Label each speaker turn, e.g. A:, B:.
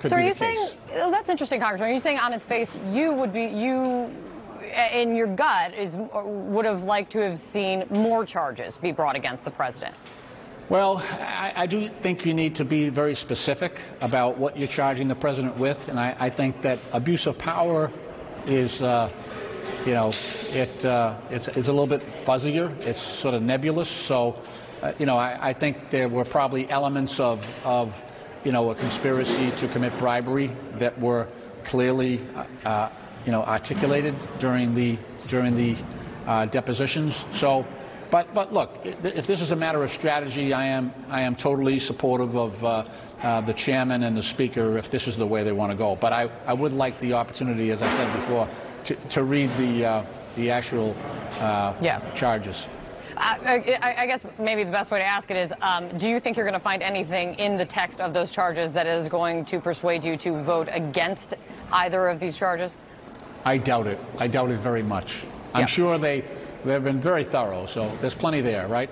A: Could
B: so are you
A: the
B: saying
A: case.
B: oh, that's interesting, Congressman? Are you saying on its face you would be you in your gut is would have liked to have seen more charges be brought against the president?
A: Well, I, I do think you need to be very specific about what you're charging the president with, and I, I think that abuse of power is, uh, you know, it uh, it's, it's a little bit fuzzier. It's sort of nebulous. So, uh, you know, I, I think there were probably elements of, of, you know, a conspiracy to commit bribery that were clearly, uh, uh, you know, articulated during the during the uh, depositions. So. But, but look, if this is a matter of strategy, I am, I am totally supportive of uh, uh, the chairman and the speaker if this is the way they want to go. But I, I would like the opportunity, as I said before, to, to read the, uh, the actual uh,
B: Yeah.
A: charges.
B: I, I, I guess maybe the best way to ask it is, um, do you think you're going to find anything in the text of those charges that is going to persuade you to vote against either of these charges?
A: I doubt it. I doubt it very much. I'm
B: Yeah.
A: sure they, they've been very thorough, so there's plenty there, right?